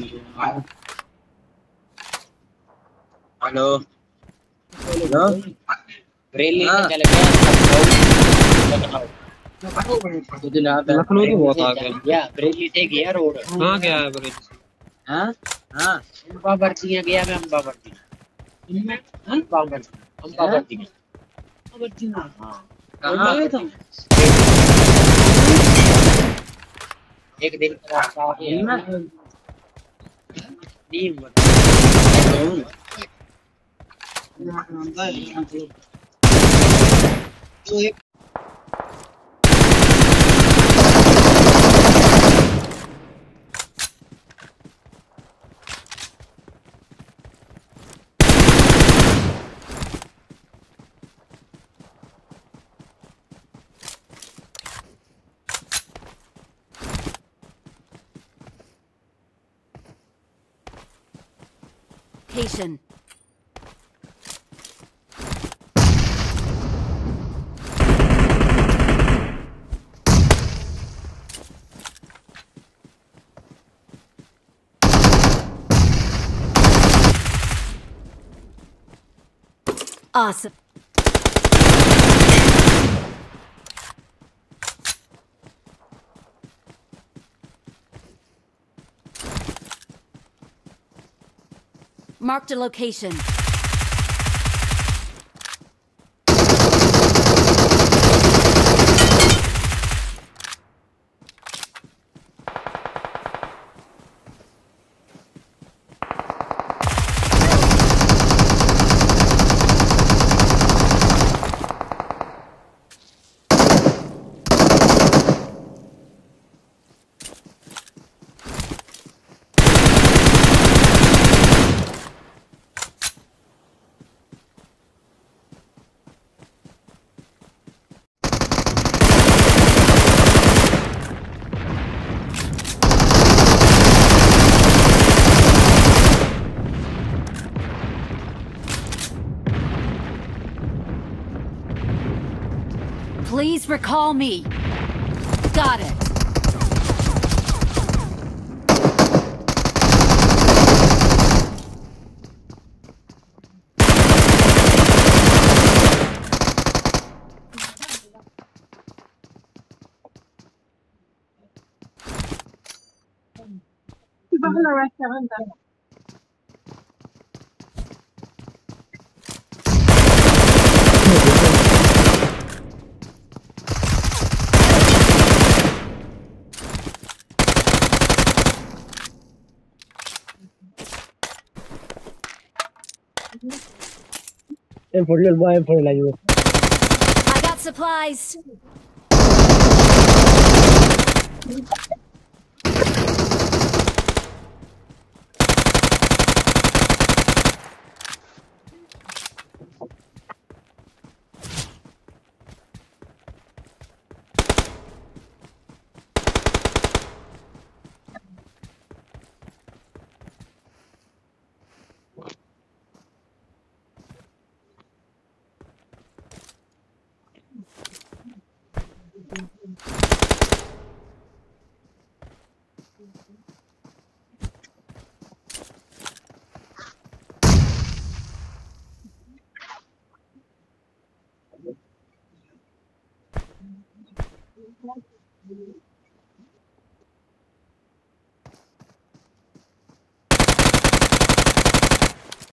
Hello hello रेली चले गए लखनऊ तो बहुत आ गया बरेली से गया रोड हां गया है बरेली से हां हां बाबरतिया गया मैं बाबरतिया मैं हां बाबरतिया हम बाबरतिया बाबरतिया हां कहां गए तुम एक दिन का रास्ता है नहीं बताऊंगा तो एक Awesome. Marked a location. Please recall me. Got it. baja la base, anda. M for real, boy, M for real, লাগিব I got supplies